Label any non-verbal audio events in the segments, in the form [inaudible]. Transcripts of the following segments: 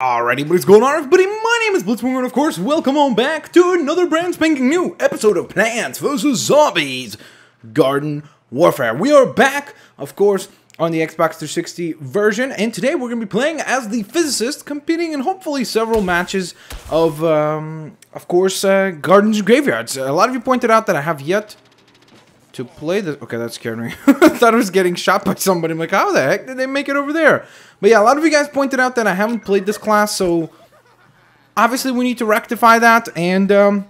Alrighty, what is going on everybody? My name is Blitzwing and of course, welcome on back to another brand spanking new episode of Plants vs. Zombies Garden Warfare. We are back, of course, on the Xbox 360 version, and today we're going to be playing as the Physicist, competing in hopefully several matches of, um, of course, uh, Gardens Graveyards. A lot of you pointed out that I have yet to play this. Okay, that scared me. [laughs] I thought I was getting shot by somebody. I'm like, how the heck did they make it over there? But yeah, a lot of you guys pointed out that I haven't played this class, so obviously we need to rectify that, and um,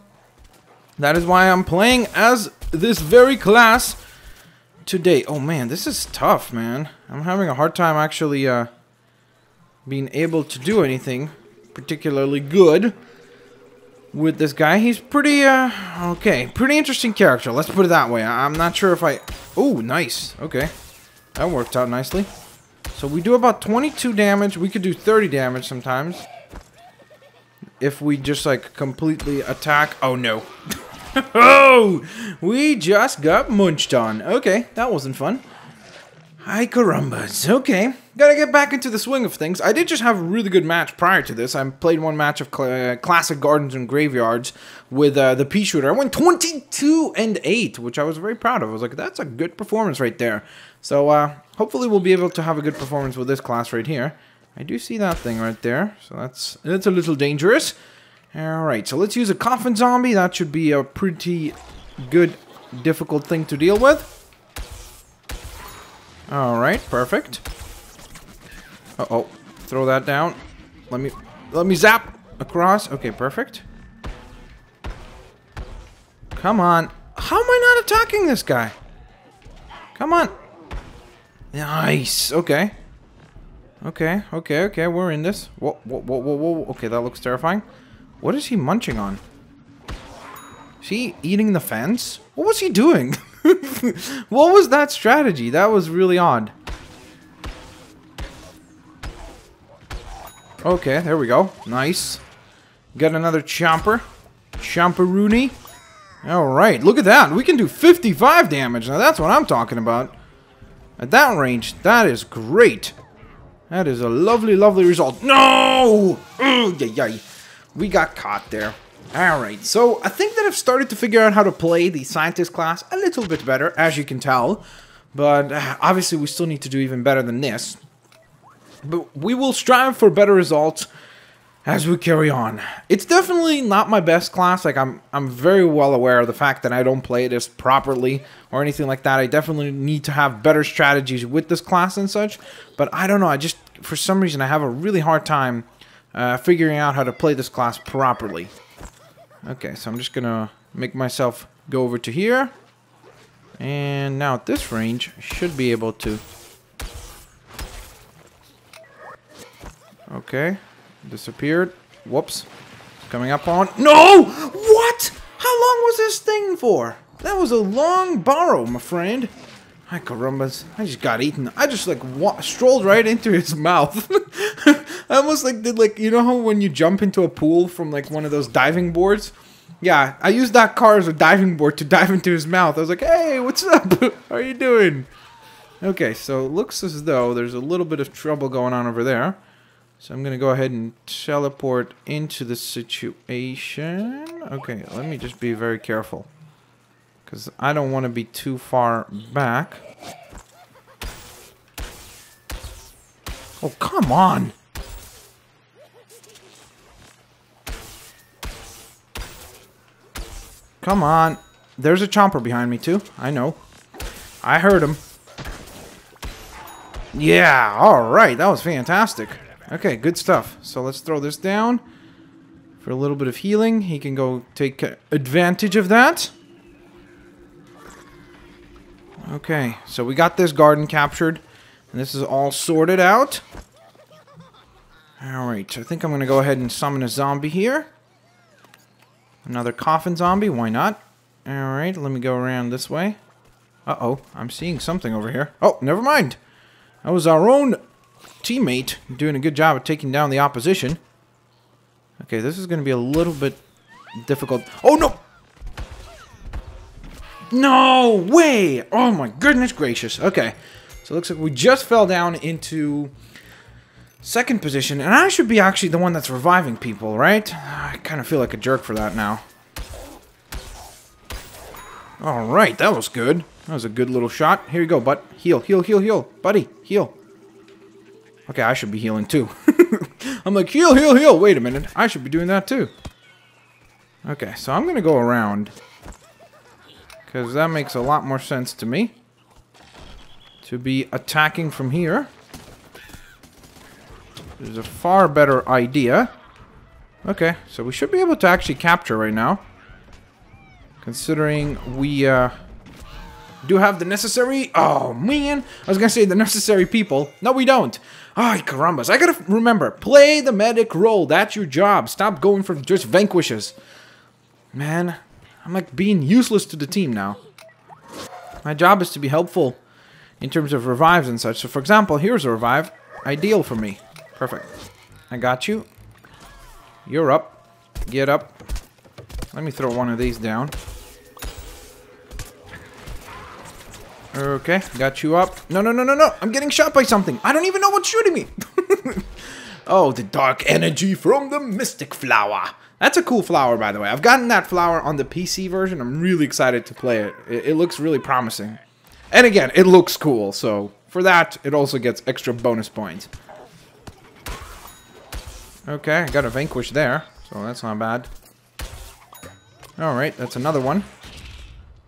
that is why I'm playing as this very class today. Oh man, this is tough, man. I'm having a hard time actually uh, being able to do anything particularly good with this guy. He's pretty, uh, okay, pretty interesting character. Let's put it that way. I'm not sure if I... Oh, nice. Okay. That worked out nicely. So we do about 22 damage. We could do 30 damage sometimes. If we just, like, completely attack... Oh, no. [laughs] oh! We just got munched on. Okay, that wasn't fun. Hi, carambas. Okay. Gotta get back into the swing of things. I did just have a really good match prior to this. I played one match of cl uh, Classic Gardens and Graveyards with uh, the Pea Shooter. I went 22 and 8, which I was very proud of. I was like, that's a good performance right there. So, uh, hopefully we'll be able to have a good performance with this class right here. I do see that thing right there, so that's, that's a little dangerous. Alright, so let's use a Coffin Zombie. That should be a pretty good, difficult thing to deal with. Alright, perfect. Uh-oh. Throw that down. Let me let me zap across. Okay, perfect. Come on. How am I not attacking this guy? Come on. Nice. Okay. Okay, okay, okay, we're in this. Whoa, whoa, whoa, whoa, whoa. Okay, that looks terrifying. What is he munching on? Is he eating the fence? What was he doing? [laughs] [laughs] what was that strategy? That was really odd. Okay, there we go. Nice. Got another chomper. Chomperoony. Alright, look at that. We can do 55 damage. Now that's what I'm talking about. At that range, that is great. That is a lovely, lovely result. No! Ooh, yeah, yeah. We got caught there. Alright, so I think that I've started to figure out how to play the Scientist class a little bit better, as you can tell. But uh, obviously we still need to do even better than this. But we will strive for better results as we carry on. It's definitely not my best class. Like I'm I'm very well aware of the fact that I don't play this properly or anything like that. I definitely need to have better strategies with this class and such. But I don't know. I just for some reason I have a really hard time uh, figuring out how to play this class properly. Okay, so I'm just gonna make myself go over to here. And now at this range, I should be able to Okay. Disappeared. Whoops. Coming up on... No! What? How long was this thing for? That was a long burrow, my friend. Hi, carumbas. I just got eaten. I just, like, strolled right into his [laughs] mouth. I almost, like, did, like, you know how when you jump into a pool from, like, one of those diving boards? Yeah, I used that car as a diving board to [laughs] dive into his mouth. I was like, hey, what's up? [laughs] how are you doing? Okay, so it looks as though there's a little bit of trouble going on over there. So I'm to go ahead and teleport into the situation. Okay, let me just be very careful. Because I don't want to be too far back. Oh, come on! Come on. There's a chomper behind me, too. I know. I heard him. Yeah, alright. That was fantastic. Okay, good stuff. So let's throw this down for a little bit of healing. He can go take advantage of that. Okay, so we got this garden captured. And this is all sorted out. Alright, I think I'm going to go ahead and summon a zombie here. Another coffin zombie, why not? Alright, let me go around this way. Uh-oh, I'm seeing something over here. Oh, never mind. That was our own teammate doing a good job of taking down the opposition. Okay, this is going to be a little bit difficult. Oh, no! No way! Oh, my goodness gracious. Okay, so it looks like we just fell down into second position, and I should be actually the one that's reviving people, right? I kind of feel like a jerk for that now. Alright, that was good. That was a good little shot. Here you go, bud. Heal, heal, heal, heal. Buddy, heal. Okay, I should be healing too. [laughs] I'm like, heal, heal, heal. Wait a minute. I should be doing that too. Okay, so I'm going to go around. Because that makes a lot more sense to me. To be attacking from here. Is a far better idea. Okay, so we should be able to actually capture right now. Considering we uh, do have the necessary... Oh, man. I was going to say the necessary people. No, we don't. Ay, carambas. I got to remember. Play the medic role. That's your job. Stop going for just vanquishes. Man, I'm like being useless to the team now. My job is to be helpful in terms of revives and such. So, for example, here's a revive. Ideal for me. Perfect. I got you. You're up. Get up. Let me throw one of these down. Okay, got you up. No, no, no, no, no. I'm getting shot by something. I don't even know what's shooting me. [laughs] oh, the dark energy from the Mystic Flower. That's a cool flower, by the way. I've gotten that flower on the PC version. I'm really excited to play it. It, it looks really promising. And again, it looks cool, so for that, it also gets extra bonus points. Okay, I got a Vanquish there, so that's not bad. Alright, that's another one.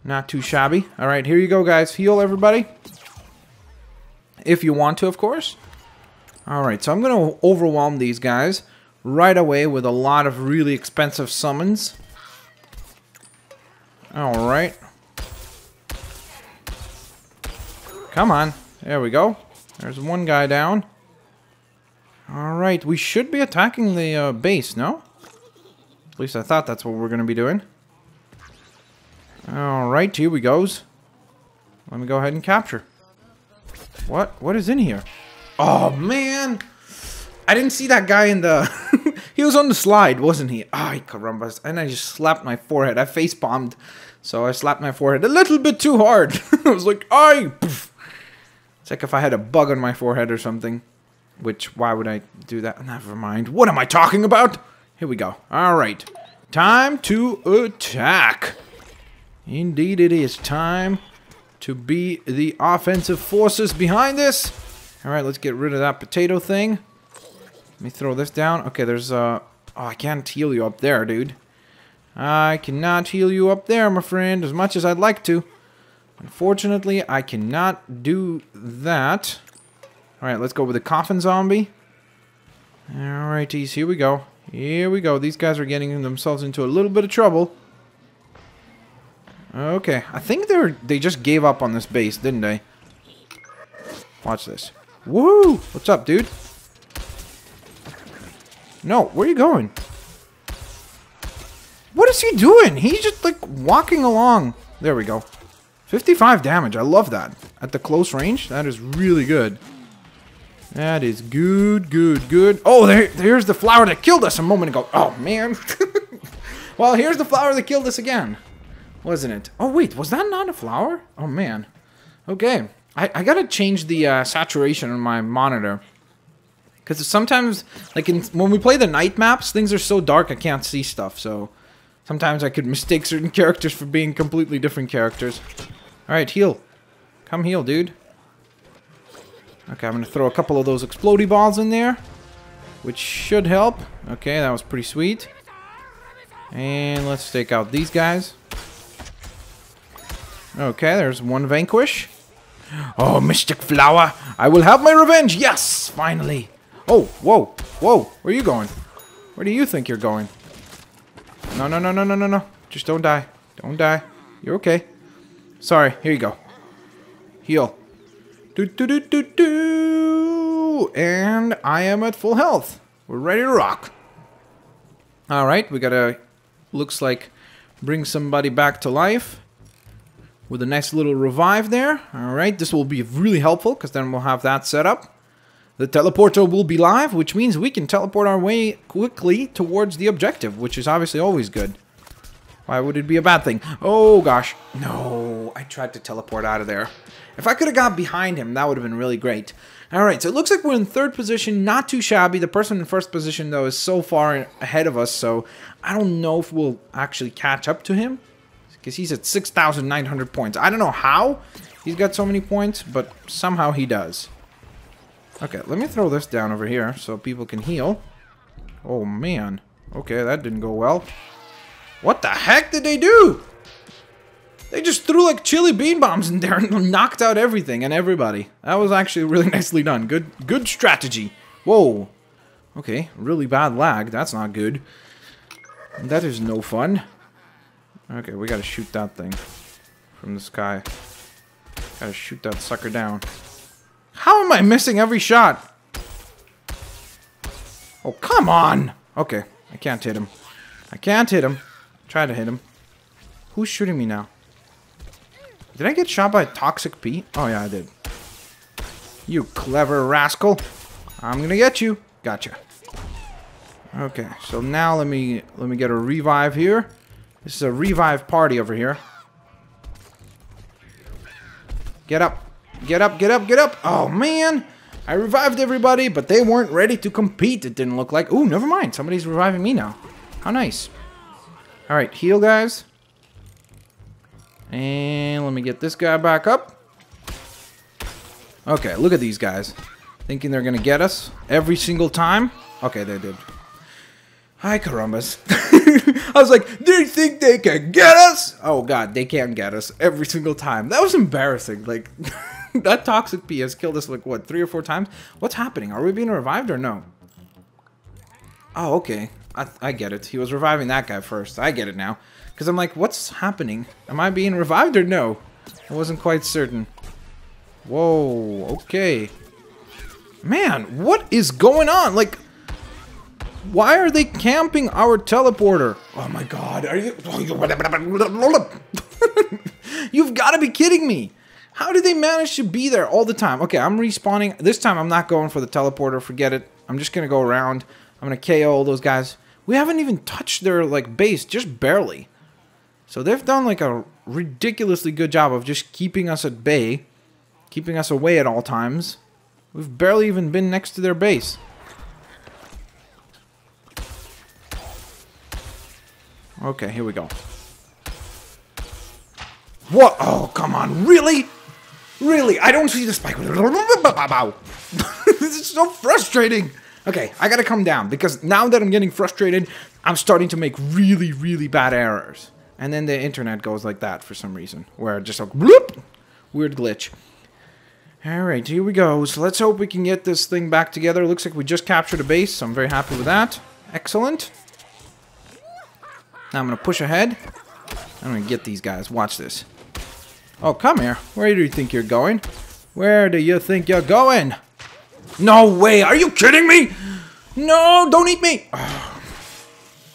Not too shabby. Alright, here you go, guys. Heal everybody. If you want to, of course. Alright, so I'm going to overwhelm these guys right away with a lot of really expensive summons. Alright. Come on. There we go. There's one guy down. Alright, we should be attacking the uh, base, no? At least I thought that's what we're going to be doing. Alright, here we goes. Let me go ahead and capture. What? What is in here? Oh, man! I didn't see that guy in the... [laughs] he was on the slide, wasn't he? Ay, carambas. And I just slapped my forehead. I face bombed. So I slapped my forehead a little bit too hard. [laughs] I was like, ay! It's like if I had a bug on my forehead or something. Which, why would I do that? Never mind. What am I talking about? Here we go. Alright. Time to attack. Indeed it is time to be the offensive forces behind this. Alright, let's get rid of that potato thing. Let me throw this down. Okay, there's, uh... Oh, I can't heal you up there, dude. I cannot heal you up there, my friend, as much as I'd like to. Unfortunately, I cannot do that. Alright, let's go with the coffin zombie. Alrighties, here we go. Here we go. These guys are getting themselves into a little bit of trouble. Okay, I think they're they just gave up on this base, didn't they? Watch this. Woo! What's up, dude? No, where are you going? What is he doing? He's just like walking along. There we go. 55 damage. I love that. At the close range, that is really good. That is good, good, good. Oh, there, there's the flower that killed us a moment ago. Oh, man. [laughs] well, here's the flower that killed us again. Wasn't it? Oh, wait. Was that not a flower? Oh, man. Okay. I, I gotta change the uh, saturation on my monitor. Because sometimes, like, in, when we play the night maps, things are so dark I can't see stuff, so... Sometimes I could mistake certain [laughs] characters for being completely different characters. Alright, heal. Come heal, dude. Okay, I'm going to throw a couple of those explodey balls in there. Which should help. Okay, that was pretty sweet. And let's take out these guys. Okay, there's one vanquish. [gasps] Oh, Mystic Flower! I will have my revenge! Yes! Finally! Oh, whoa, whoa! Where are you going? Where do you think you're going? No, no, no, no, no, no, no. Just don't die. Don't die. You're okay. Sorry, here you go. Heal. Do, do, do, do, do. And I am at full health. We're ready to rock. Alright, we gotta, looks like, bring somebody back to life. With a nice little revive there. Alright, this will be really helpful, because then we'll have that set up. The teleporter will be live, which means we can teleport our way quickly towards the objective, which is obviously always good. Why would it be a bad thing? Oh, gosh. No, I tried to teleport out of there. If I could have got behind him, that would have been really great. All right, so it looks like we're in third position, not too shabby. The person in first position, though, is so far ahead of us, so I don't know if we'll actually catch up to him because he's at 6,900 points. I don't know how he's got so many points, but somehow he does. Okay, let me throw this down over here so people can heal. Oh, man. Okay, that didn't go well. What the heck did they do? They just threw like chili bean bombs in there and [laughs] knocked out everything and everybody. That was actually really [laughs] nicely done. Good good strategy. Whoa. Okay, really bad lag. That's not good. That is no fun. Okay, we gotta shoot that thing from the sky. Gotta shoot that sucker down. Am I missing every shot? Oh, come on! Okay, I can't hit him. I can't hit him. Try to hit him. Who's shooting me now? Did I get shot by Toxic Pea? Oh, yeah, I did. You clever rascal. I'm gonna get you. Gotcha. Okay, so now let me let me get a revive here. This is a revive party over here. Get up. Get up, get up, get up. Oh, man. I revived everybody, but they weren't ready to compete, it didn't look like. Ooh, never mind. Somebody's reviving me now. How nice. Alright, heal, guys. And let me get this guy back up. Okay, look at these guys. Thinking they're going to get us every single time. Okay, they did. Hi, carambas. [laughs] I was like, they think they can get us? Oh, God, they can't get us every single time. That was embarrassing. Like, [laughs] [laughs] that Toxic Pea has killed us, like, what, three or four times? What's happening? Are we being revived or no? Oh, okay. I, I get it. He was reviving that guy first. I get it now. Because I'm like, what's happening? Am I being revived or no? I wasn't quite certain. Whoa, okay. Man, what is going on? Like, why are they camping our teleporter? Oh my god, are you... [laughs] You've got to be kidding me. How did they manage to be there all the time? Okay, I'm respawning. This time I'm not going for the teleporter. Forget it. I'm just going to go around. I'm going to KO all those guys. We haven't even touched their, like, base. Just barely. So they've done like a ridiculously good job of just keeping us at bay, keeping us away at all times. We've barely even been next to their base. Okay, here we go. What? Oh, come on. Really? Really? I don't see the spike. [laughs] this is so frustrating. Okay, I gotta come down because now that I'm getting frustrated, I'm starting to make really, really bad errors. And then the internet goes like that for some reason, where just like bloop, weird glitch. All right, here we go. So let's hope we can get this thing back together. Looks like we just captured a base, so I'm very happy with that. Excellent. Now I'm to push ahead. I'm to get these guys. Watch this. Oh, come here. Where do you think you're going? Where do you think you're going? No way. Are you kidding me? No, don't eat me. [sighs]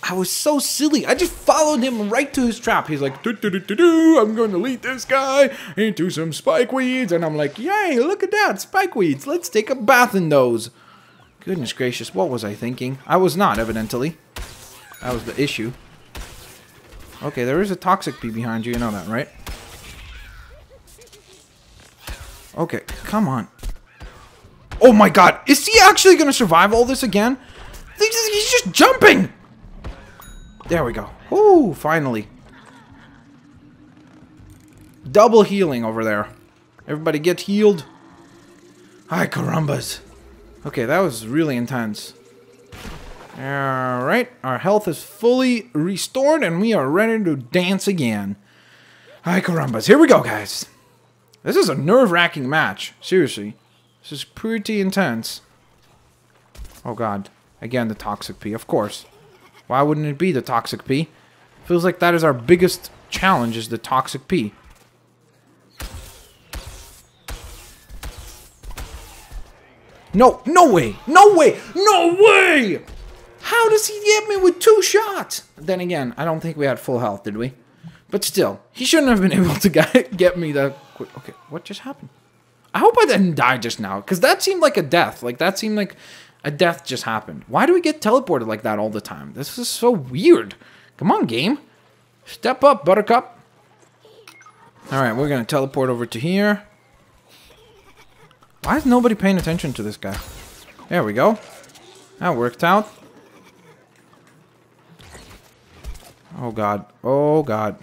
I was so silly. I just followed him right to his trap. He's like, doo -doo -doo I'm going to lead this guy into some spike weeds. And I'm like, yay, look at that, spike weeds. Let's take a bath in those. Goodness gracious, what was I thinking? I was not, evidently. That was the issue. Okay, there is a Toxic Pea behind you. You know that, right? Okay, come on. Oh my god, is he actually to survive all this again? He's just jumping! There we go. Ooh, finally. Double healing over there. Everybody get healed. Hi, carambas. Okay, that was really intense. Alright, our health is fully restored and we are ready to dance again. Hi, carambas. Here we go, guys. This is a nerve-wracking match. Seriously. This is pretty intense. Oh, God. Again, the Toxic Pea, of course. Why wouldn't it be the Toxic Pea? Feels like that is our biggest challenge is the Toxic Pea. No, no way! No way! No way! How does he get me with two shots? Then again, I don't think we had full health, did we? But still, he shouldn't have been [laughs] able to get, get me that Okay, what just happened? I hope I didn't die just now, because that seemed like a death. Like, that seemed like a death just happened. Why do we get teleported like that all the time? This is so weird. Come on, game. Step up, Buttercup. Alright, we're going to teleport over to here. Why is nobody paying attention to this guy? There we go. That worked out. Oh god. Oh god.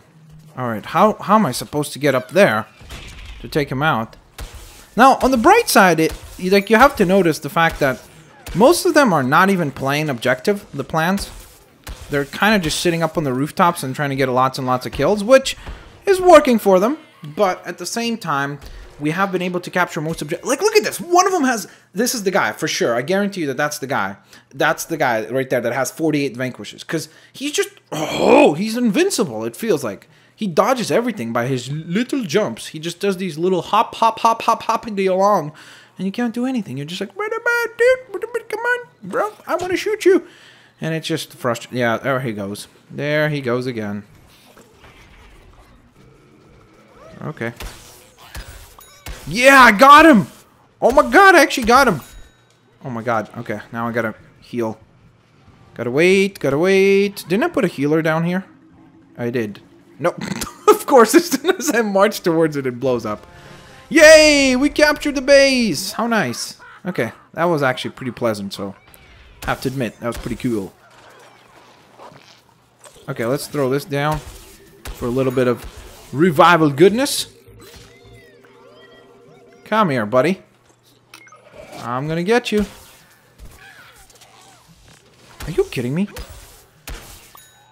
Alright, how, how am I supposed to get up there to take him out? Now, on the bright side, it like you have to notice the fact that most of them are not even playing objective, the plants. They're kind of just sitting up on the rooftops and trying to get lots and lots of kills, which is working for them. But at the same time, we have been able to capture most objectives. Like, look at this. One of them has... This is the guy, for sure. I guarantee you that that's the guy. That's the guy right there that has 48 vanquishes. Because he's just... Oh, he's invincible, it feels like. He dodges everything by his little jumps. He just does these little hop, hop, hop, hop, hopping along. And you can't do anything. You're just like, what about, dude, come on, bro. I want to shoot you. And it's just frustrating. Yeah, there he goes. There he goes again. Okay. Yeah, I got him! Oh my god, I actually got him! Oh my god. Okay, now I gotta heal. Gotta wait, gotta wait. Didn't I put a healer down here? I did. Nope. [laughs] of course, as soon as I march towards it, it blows up. Yay! We captured the base! How nice. Okay, that was actually pretty pleasant, so... Have to admit, that was pretty cool. Okay, let's throw this down for a little bit of revival goodness. Come here, buddy. I'm gonna get you. Are you kidding me?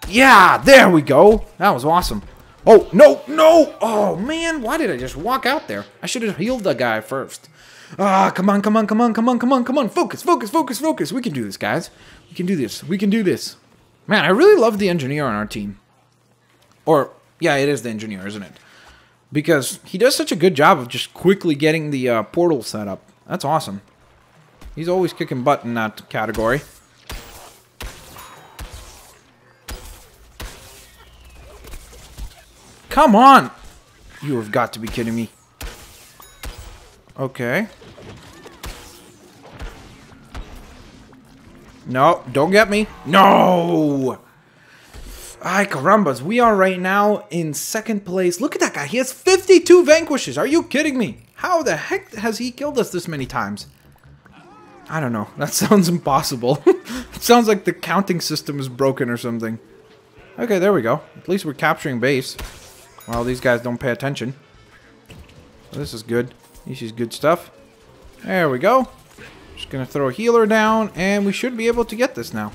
Yeah, there we go. That was awesome. Oh, no, no. Oh, man, why did I just walk out there? I should have healed the guy first. Ah, come on, come on, come on, come on, come on, come on. Focus, focus, focus, focus. We can do this, guys. We can do this. We can do this. Man, I really love the engineer on our team. Or, yeah, it is the engineer, isn't it? Because he does such a good job of just quickly getting the uh, portal set up. That's awesome. He's always kicking butt in that category. Come on! You have got to be kidding me. Okay. No, don't get me. No! Ay, carambas. We are right now in second place. Look at that guy. He has 52 vanquishes. Are you kidding me? How the heck has he killed us this many times? I don't know. That [laughs] sounds impossible. it [laughs] sounds like the counting system is broken or something. Okay, there we go. At least we're capturing base. Well, these guys don't pay attention. This is good. This is good stuff. There we go. Just gonna throw a healer down, and we should be able to get this now.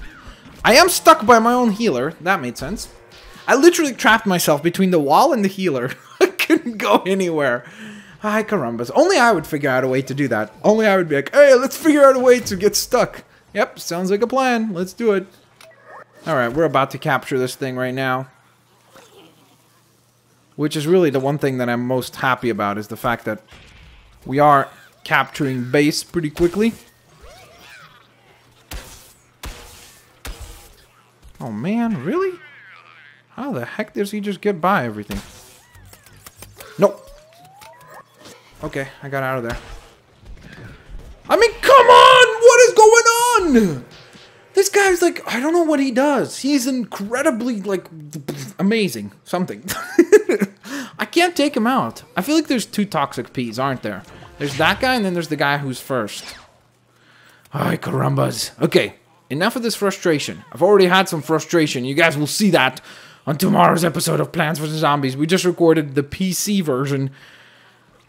I am stuck by my own healer. That made sense. I literally trapped myself between the wall and the healer. [laughs] I couldn't go anywhere. Hi, carambas. Only I would figure out a way to do that. Only I would be like, hey, let's figure out a way to get stuck. Yep, sounds like a plan. Let's do it. Alright, we're about to capture this thing right now. Which is really the one thing that I'm most happy about, is the fact that we are capturing base pretty quickly. Oh man, really? How the heck does he just get by everything? Nope. Okay, I got out of there. I mean, come on! What is going on? This guy's like, I don't know what he does. He's incredibly, like, amazing. Something. [laughs] I can't take him out. I feel like there's two toxic peas, aren't there? There's that guy, and then there's the guy who's first. Ay, carambas. Okay, enough of this frustration. I've already had some frustration. You guys will see that on tomorrow's episode of Plants vs. Zombies. We just recorded the PC version.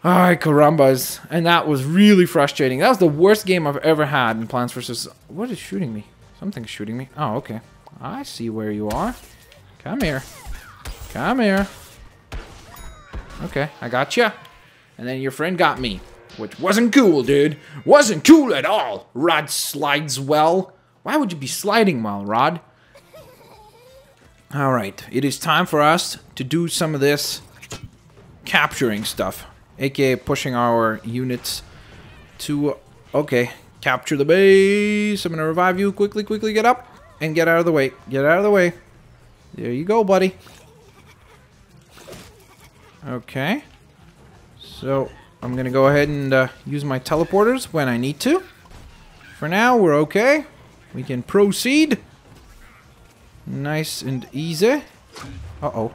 Ay, carambas. And that was really frustrating. That was the worst game I've ever had in Plants vs. What is shooting me? Something's shooting me. Oh, okay. I see where you are. Come here. Come here. Okay, I got you. And then your friend got me. Which wasn't cool, dude. Wasn't cool at all. Rod slides well. Why would you be sliding well, Rod? Alright, it is time for us to do some of this capturing stuff. AKA pushing our units to... Okay, capture the base. I'm gonna revive you. Quickly, quickly get up. And get out of the way. Get out of the way. There you go, buddy. Okay. So, I'm going to go ahead and uh, use my teleporters when I need to. For now, we're okay. We can proceed. Nice and easy. Uh-oh.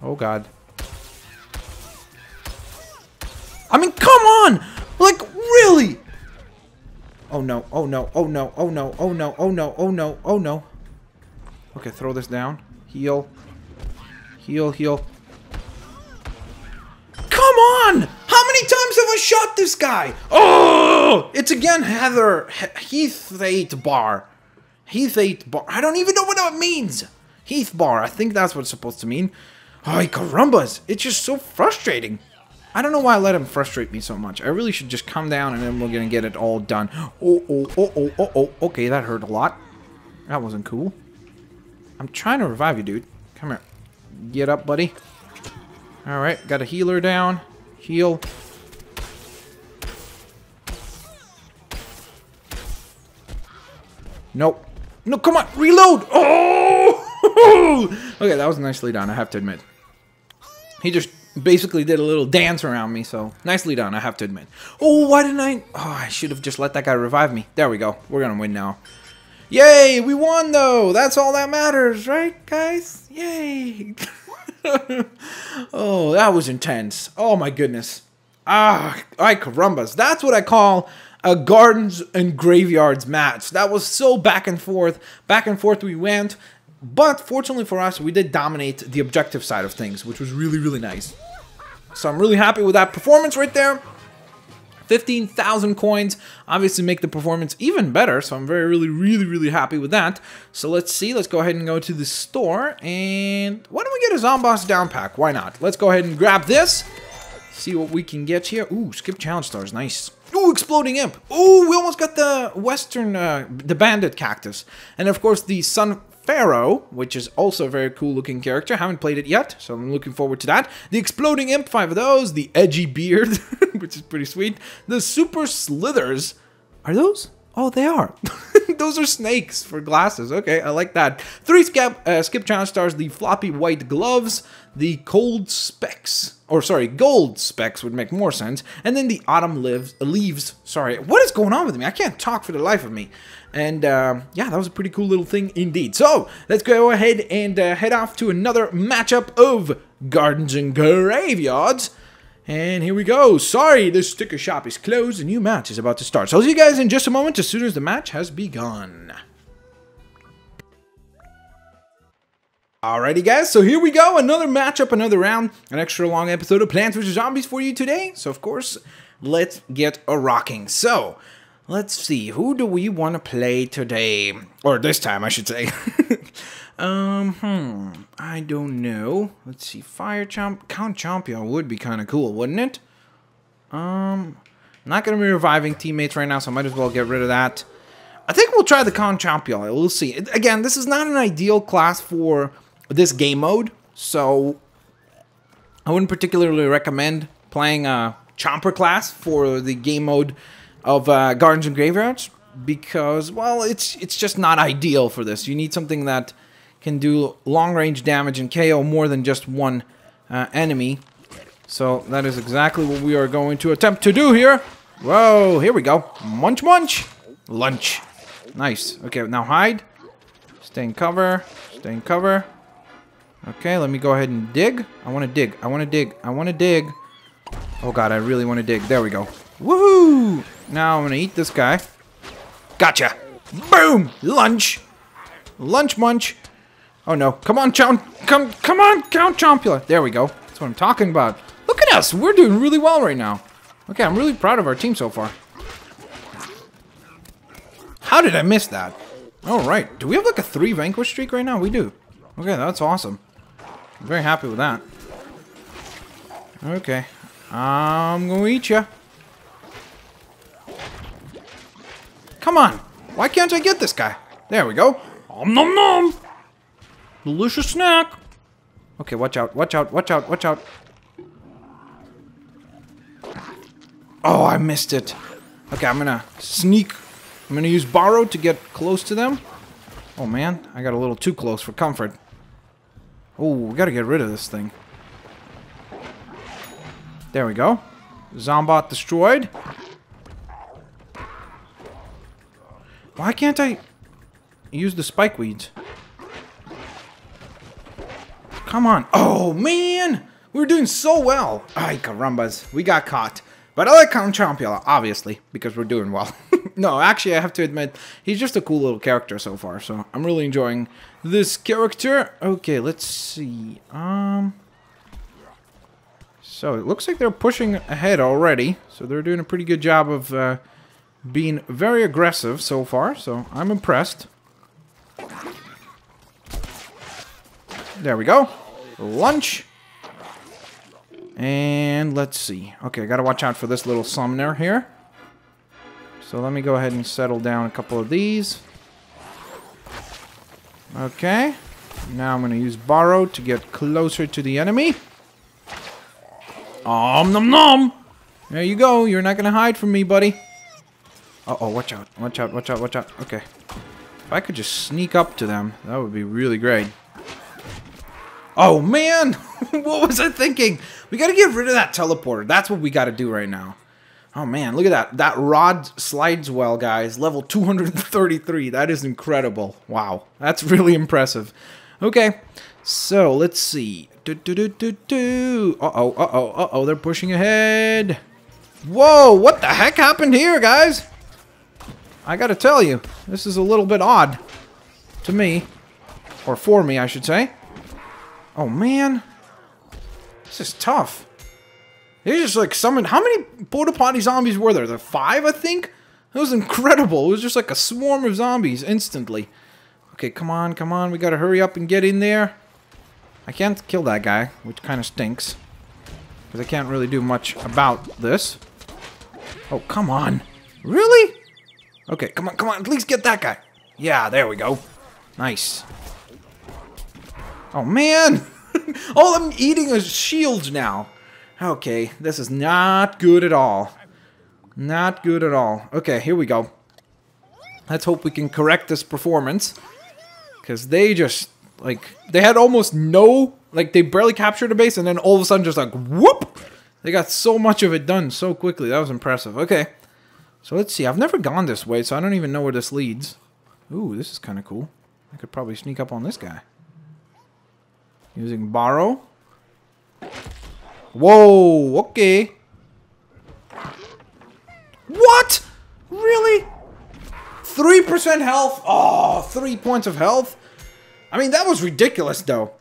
Oh, God. I mean, come on! Like, Really? Oh no, oh no, oh no, oh no, oh no, oh no, oh no, oh no. Okay, throw this down. Heal. Heal, heal. Shot this guy? Oh! It's again Heather Heath 8 bar. Heath 8 bar. I don't even know what that means. Heath bar. I think that's what it's supposed to mean. Ay, carambas. It's just so frustrating. I don't know why I let him frustrate me so much. I really should just come down and then we're gonna get it all done. Oh, oh, oh, oh, oh, oh. Okay, that hurt a lot. That wasn't cool. I'm trying to revive you, dude. Come here. Get up, buddy. Alright, got a healer down. Heal. Nope. No, come on, reload! Oh! [laughs] okay, that was nicely done, I have to admit. He just basically did a little dance around me, so nicely done, I have to admit. Oh, why didn't I? Oh, I should have just let that guy revive me. There we go. We're gonna win now. Yay, we won though. That's all that matters, right, guys? Yay. [laughs] oh, that was intense. Oh my goodness. Ah, ay carambas. That's what I call a gardens and graveyards match. That was so back and forth. Back and forth we went. But fortunately for us, we did dominate the objective side of things, which was really, really nice. So I'm really happy with that performance right there. 15,000 coins obviously make the performance even better, so I'm very, really, really, really happy with that. So let's see, let's go ahead and go to the store, and why don't we get a Zomboss down pack? Why not? Let's go ahead and grab this, see what we can get here. Ooh, skip challenge stars, nice. Ooh, exploding imp. Ooh, we almost got the western, uh, the bandit cactus. And of course the sun Pharaoh, which is also a very cool looking character. Haven't played it yet, so I'm looking forward to that. The Exploding Imp, five of those. The Edgy Beard, [laughs] which is pretty sweet. The Super Slithers. Are those? Oh, they are. [laughs] Those are snakes for glasses. Okay, I like that. Three skip, uh, skip challenge stars, the floppy white gloves, the cold specs, or sorry, gold specs would make more sense, and then the autumn lives, leaves. Sorry, what is going on with me? I can't talk for the life of me. And uh, yeah, that was a pretty cool little thing indeed. So let's go ahead and uh, head off to another matchup of Gardens and Graveyards. And here we go. Sorry, the sticker shop is closed. A new match is about to start. So I'll see you guys in just a moment as soon as the match has begun. Alrighty guys, so here we go, another matchup, another round, an extra long episode of Plants vs. Zombies for you today. So of course, let's get a rocking. So, let's see, who do we want to play today? Or this time, I should say. [laughs] Um, hmm, I don't know. Let's see, Fire Chomp, Count Chompion would be kind of cool, wouldn't it? Um, not going to be reviving teammates right now, so I might as well get rid of that. I think we'll try the Count Champion. We'll see. Again, this is not an ideal class for this game mode, so I wouldn't particularly recommend playing a Chomper class for the game mode of uh, Gardens and Graveyards because, well, it's it's just not ideal for this. You need something that can do long range damage and KO more than just one uh, enemy. So that is exactly what we are going to attempt to do here. Whoa, here we go. Munch munch. Lunch. Nice. Okay, now hide. Stay in cover. Stay in cover. Okay, let me go ahead and dig. I want to dig. I want to dig. I want to dig. Oh god, I really want to dig. There we go. Woohoo! Now I'm going to eat this guy. Gotcha. Boom! Lunch. Lunch munch. Oh no. Come on, Count. Come, come on, Count Chompula. There we go. That's what I'm talking about. Look at us. We're doing really well right now. Okay, I'm really proud of our team so far. How did I miss that? All right. Do we have like a three vanquish streak right now? We do. Okay, that's awesome. I'm very happy with that. Okay. I'm gonna eat you. Come on. Why can't I get this guy? There we go. Om nom nom. Delicious snack. Okay, watch out, watch out, watch out, watch out. Oh, I missed it. Okay, I'm gonna sneak. I'm gonna use burrow to get close to them. Oh man, I got a little too close for comfort. Oh, we gotta get rid of this thing. There we go. Zombot destroyed. Why can't I use the spike weeds? Come on. Oh, man! We were doing so well. Ay, carambas. We got caught. But I like Count Chocula, obviously, because we're doing well. [laughs] no, actually, I have to admit, he's just a cool little character so far, so I'm really enjoying this character. Okay, let's see. Um... So, it looks like they're pushing ahead already, so they're doing a pretty good job of uh, being very aggressive so far, so I'm impressed. There we go. Lunch. And let's see. Okay, I gotta watch out for this little summoner here. So let me go ahead and settle down a couple of these. Okay. Now I'm gonna use Burrow to get closer to the enemy. Om nom nom! There you go. You're not gonna hide from me, buddy. Uh-oh, watch out. Watch out, watch out, watch out. Okay. If I could just sneak up to them, that would be really great. Oh, man! [laughs] what was I thinking? We gotta get rid of that teleporter. That's what we gotta do right now. Oh, man, look at that. That rod slides well, guys. Level 233. That is incredible. Wow. That's really impressive. Okay, so let's see. Uh-oh, uh-oh, uh-oh. They're pushing ahead. Whoa, what the heck happened here, guys? I gotta tell you, this is a little bit odd to me. Or for me, I should say. Oh, man. This is tough. They just like summoned... How many porta potty zombies were there? There five, I think? That was incredible. It was just like a swarm of zombies instantly. Okay, come on, come on. We gotta hurry up and get in there. I can't kill that guy, which kind of stinks. Because I can't really do much about this. Oh, come on. Really? Okay, come on, come on. At least get that guy. Yeah, there we go. Nice. Oh, man! All [laughs] oh, I'm eating is shields now. Okay, this is not good at all. Not good at all. Okay, here we go. Let's hope we can correct this performance. Because they just, like, they had almost no, like, they barely captured a base, and then all of a sudden just like, whoop! They got so much of it done so quickly. That was impressive. Okay. So let's see. I've never gone this way, so I don't even know where this leads. Ooh, this is kind of cool. I could probably sneak up on this guy. Using burrow. Whoa, okay. What? Really? 3% health? Oh, three points of health? I mean, that was ridiculous, though.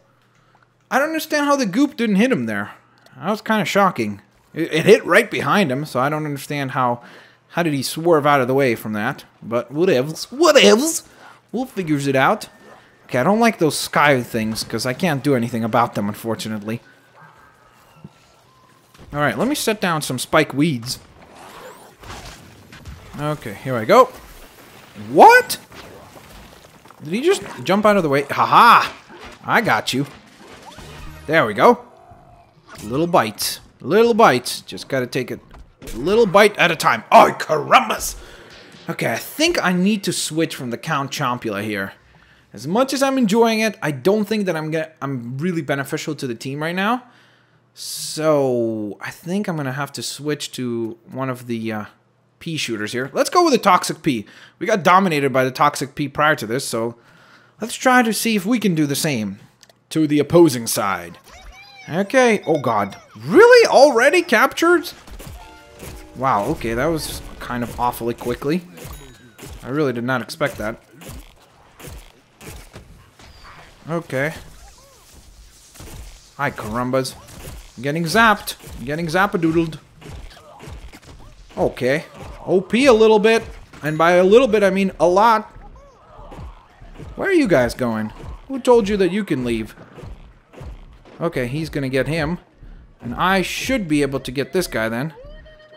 I don't understand how the goop didn't hit him there. That was kind of shocking. It, it, hit right behind him, so I don't understand how... How did he swerve out of the way from that? But whatevs. Whatevs! We'll figures it out. Okay, I don't like those sky things, because I can't do anything about them, unfortunately. Alright, let me set down some spike weeds. Okay, here I go. What? Did he just jump out of the way? Haha! -ha! I got you. There we go. Little bites. Little bites. Just gotta take it little bite at a time. Oh, carambas! Okay, I think I need to switch from the Count Chocula here. As much as I'm enjoying it, I don't think that I'm get, I'm really beneficial to the team right now. So I think I'm gonna have to switch to one of the uh, Pea shooters here. Let's go with the Toxic Pea. We got dominated by the Toxic Pea prior to this, so let's try to see if we can do the same to the opposing side. Okay. Oh god. Really? Already captured? Wow, okay, that was kind of awfully quickly. I really did not expect that. Okay. Hi, carambas. Getting zapped. Getting zappadoodled. Okay. OP a little bit. And by a little bit, I mean a lot. Where are you guys going? Who told you that you can leave? Okay, he's gonna get him. And I should be able to get this guy then.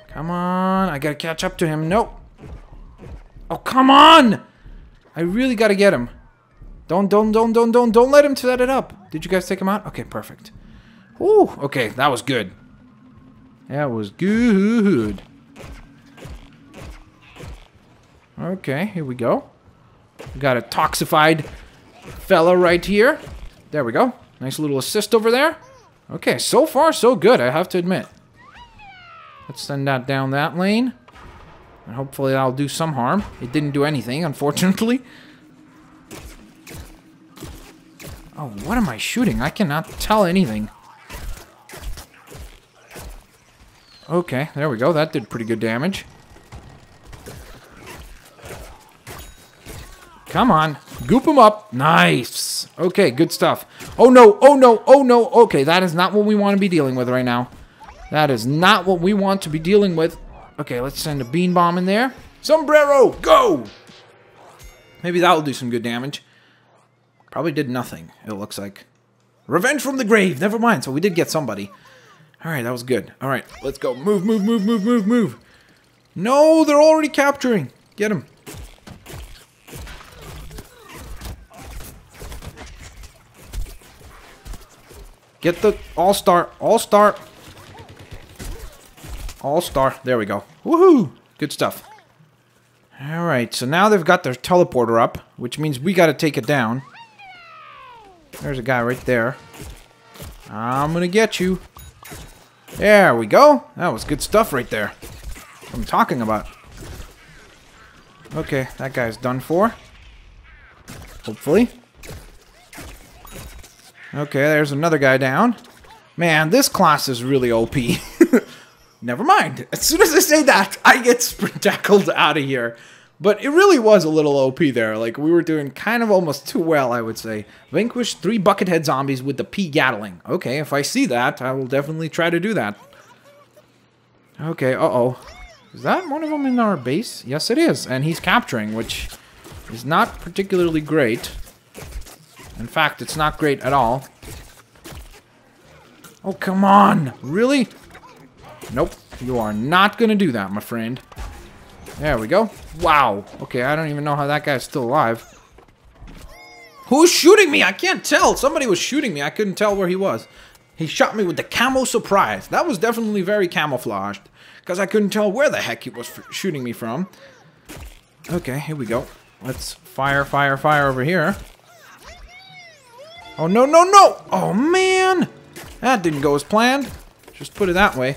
Come on, I gotta catch up to him. Nope. Oh, come on! I really gotta get him. Don't, don't, don't, don't, don't, don't let him set it up. Did you guys take him out? Okay, perfect. Ooh, okay, that was good. That was good. Okay, here we go. We got a toxified fella right here. There we go. Nice little assist over there. Okay, so far so good, I have to admit. Let's send that down that lane. And hopefully that'll do some harm. It didn't do anything, [laughs] unfortunately. Oh, what am I shooting? I cannot tell anything. Okay, there we go. That did pretty good damage. Come on. Goop him up. Nice. Okay, good stuff. Oh, no. Oh, no. Oh, no. Okay, that is not what we want to be dealing with right now. That is not what we want to be dealing with. Okay, let's send a bean bomb in there. Sombrero, go! Maybe that'll do some good damage. Probably did nothing, it looks like. Revenge from the grave. Never mind. So we did get somebody. All right, that was good. All right, let's go. Move, move, move, move, move, move. No, they're already capturing. Get him. Get the all-star, all-star, all-star. There we go. Woohoo! Good stuff. All right, so now they've got their teleporter up, which means we got to take it down. There's a guy right there. I'm gonna get you. There we go. That was good stuff right there. I'm talking about. Okay, that guy's done for. Hopefully. Okay, there's another guy down. Man, this class is really OP. [laughs] Never mind. As soon as I say that, I get sprint tackled [laughs] out of here. But it really was a little OP there. Like, we were doing kind of almost too well, I would say. Vanquish three Buckethead zombies with the Pea Gatling. Okay, if I see that, I will definitely try to do that. Okay, uh-oh. Is that one of them in our base? Yes, it is. And he's capturing, which is not particularly great. In fact, it's not great at all. Oh, come on! Really? Nope. You are not gonna do that, my friend. There we go. Wow. Okay, I don't even know how that guy's still alive. Who's shooting me? I can't tell. Somebody was shooting me. I couldn't tell where he was. He shot me with the camo surprise. That was definitely very camouflaged. Because I couldn't tell where the heck he was shooting me from. Okay, here we go. Let's fire, fire, fire over here. Oh, no, no, no! Oh, man! That didn't go as planned. Just put it that way.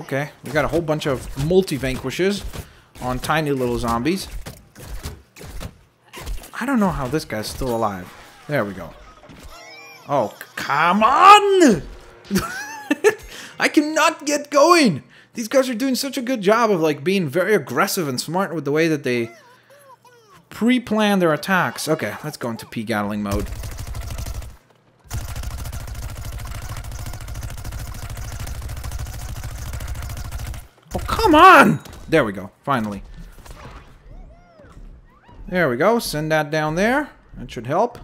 Okay, we got a whole bunch of multi-vanquishes on tiny little zombies. I don't know how this guy's still alive. There we go. Oh, come on! [laughs] I cannot get going! These guys are doing such a good job of like being very aggressive and smart with the way that they pre-plan their attacks. Okay, let's go into Pea Gatling mode. Come on! There we go, finally. There we go, send that down there. That should help.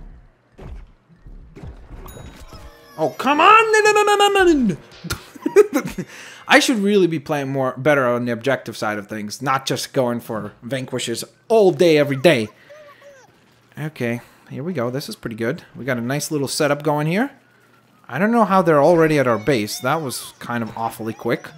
Oh, come on! [laughs] I should really be playing more better on the objective side of things, not just going for vanquishes all day, every day. Okay, here we go. This is pretty good. We got a nice little setup going here. I don't know how they're already at our base. That was kind of awfully quick.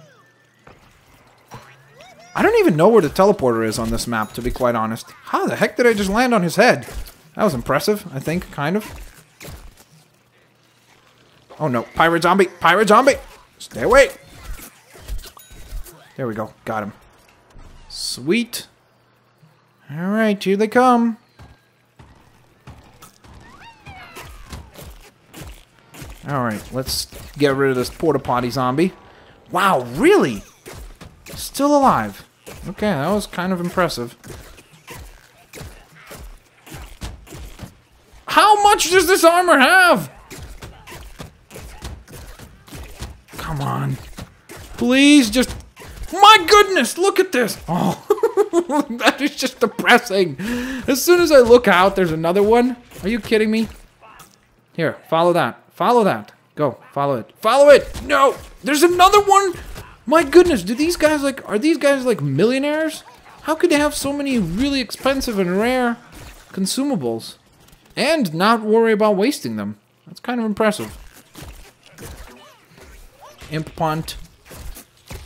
I don't even know where the teleporter is on this map, to be quite honest. How the heck did I just land on his head? That was impressive, I think, kind of. Oh no, pirate zombie, pirate zombie! Stay away! There we go, got him. Sweet. Alright, here they come. Alright, let's get rid of this porta potty zombie. Wow, really? Still alive. Okay, that was kind of impressive. How much does this armor have? Come on. Please just... My goodness, look at this. [laughs] Oh, [laughs] that is just depressing. As soon as I look out, there's another one. Are you kidding me? Here, follow that. Follow that. Go, follow it. Follow it! No! There's another one! My goodness, do these guys like, are these guys like millionaires? How could they have so many really expensive and rare consumables? And not worry about wasting them. That's kind of impressive. Imp punt.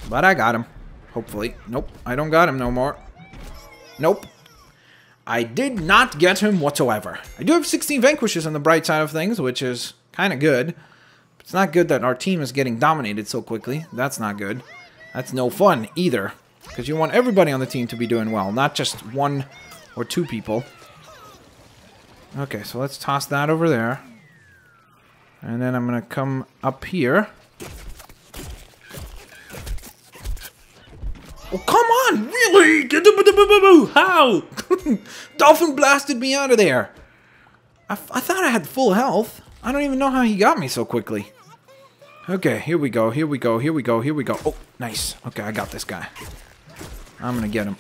But I got him. Hopefully. Nope, I don't got him no more. Nope. I did not get him whatsoever. I do have 16 vanquishes on the bright side of things, which is kind of good. It's not good that our team is getting dominated so quickly. That's not good. That's no fun either. Because you want everybody on the team to be doing well, not just one or two people. Okay, so let's toss that over there. And then I'm going to come up here. Oh, come on! Really? How? [laughs] Dolphin blasted me out of there. I thought I had full health. I don't even know how he got me so quickly. Okay, here we go, here we go, here we go, here we go. Oh, nice. Okay, I got this guy. I'm gonna get him.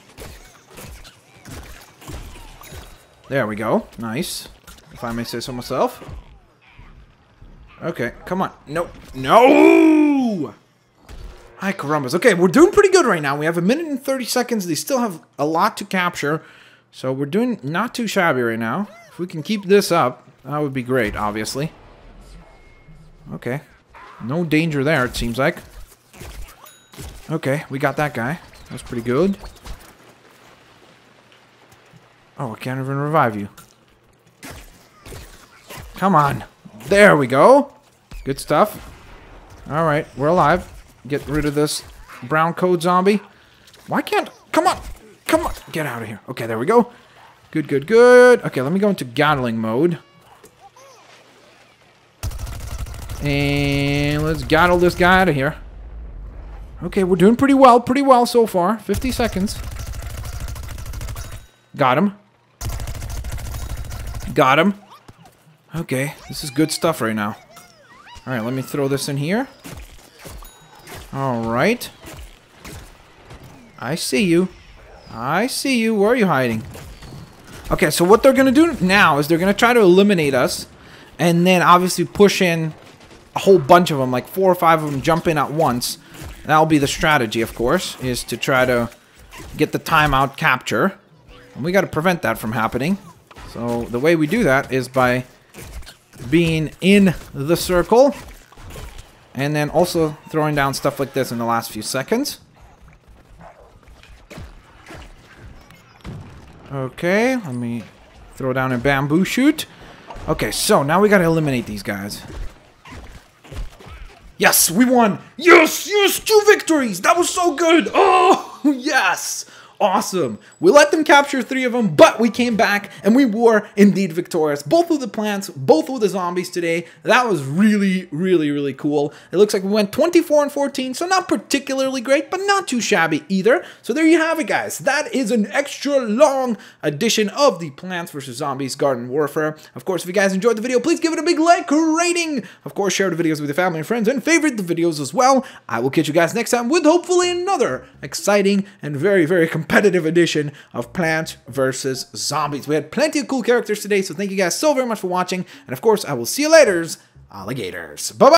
There we go. Nice. If I may say so myself. Okay, come on. No. No! Hi, carambas. Okay, we're doing pretty good right now. We have a minute and 30 seconds. They still have a lot to capture. So we're doing not too shabby right now. If we can keep this up, that would be great, obviously. Okay. No danger there, it seems like. Okay, we got that guy. That's pretty good. Oh, I can't even revive you. Come on. There we go. Good stuff. Alright, we're alive. Get rid of this Browncoat zombie. Why can't... Come on! Come on! Get out of here. Okay, there we go. Good, good, good. Okay, let me go into Gatling mode. And let's get gattle this guy out of here. Okay, we're doing pretty well, pretty well so far. 50 seconds. Got him. Got him. Okay, this is good stuff right now. Alright, let me throw this in here. Alright. I see you. I see you. Where are you hiding? Okay, so what they're going to do now is they're going to try to eliminate us. And then obviously push in a whole bunch of them, like four or five of them jump in at once. That'll be the strategy, of course, is to try to get the timeout capture. And we got to prevent that from happening. So the way we do that is by being in the circle and then also throwing down stuff like this in the last few seconds. Okay, let me throw down a bamboo shoot. Okay, so now we gotta eliminate these guys. Yes, we won! Yes, yes, two victories! That was so good! Oh, [laughs] yes! Awesome. We let them capture three of them, but we came back and we were indeed victorious. Both with the plants, both with the zombies today. That was really, really, really cool. It looks like we went 24 and 14, so not particularly great, but not too shabby either. So there you have it, guys. That is an extra long edition of the Plants vs. Zombies Garden Warfare. Of course, if you guys enjoyed the video, please give it a big like rating. Of course, share the videos with your family and friends and favorite the videos as well. I will catch you guys next time with hopefully another exciting and very, very competitive competitive edition of Plants vs. Zombies. We had plenty of cool characters today, so thank you guys so very much for watching. And of course, I will see you later, alligators. Bye-bye.